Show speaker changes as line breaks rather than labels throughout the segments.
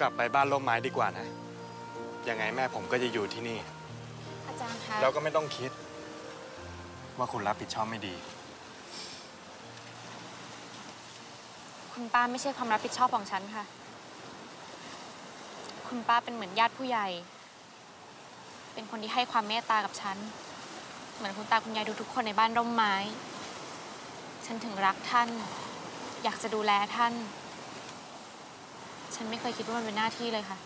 กลับไปบ้านร่มไม้ดีกว่านะ ยังไงแม่ผมก็จะอยู่ที่นี่
อาจารย์คะ
แล้วก็ไม่ต้องคิด ว่าคุณรับผิดชอบไม่ดี
คุณป้าไม่ใช่ความรับผิดชอบของฉันค่ะ คุณป้าเป็นเหมือนญาติผู้ใหญ่ เป็นคนที่ให้ความเมตตากับฉัน เหมือนคุณตาคุณยายทุกๆคนในบ้านร่มไม้ ฉันถึงรักท่าน อยากจะดูแลท่าน ฉันไม่เคยคิดว่ามันเป็นหน้าที่เลยค่ะ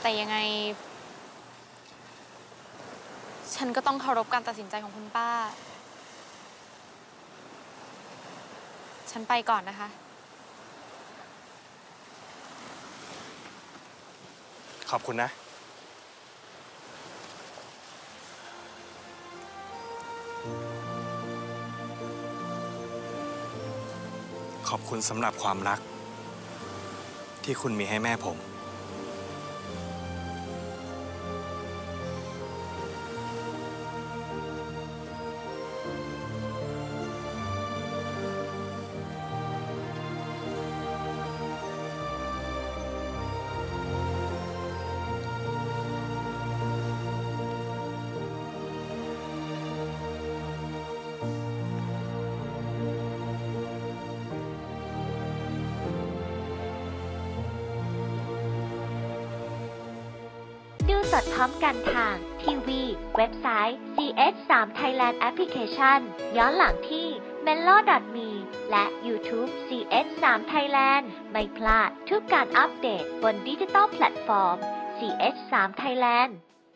แต่ยังไง ฉันก็ต้องเคารพการตัดสินใจของคุณป้า ฉันไปก่อนนะคะ
ขอบคุณนะ ขอบคุณสำหรับความรัก ที่คุณมีให้แม่ผม
ดพร้อมกันทาง ทีวี เว็บไซต์ CH3 Thailand Application ย้อนหลังที่ Mello.me และ YouTube CH3 Thailand ไม่พลาดทุกการอัปเดตบน digital platform CH3 Thailand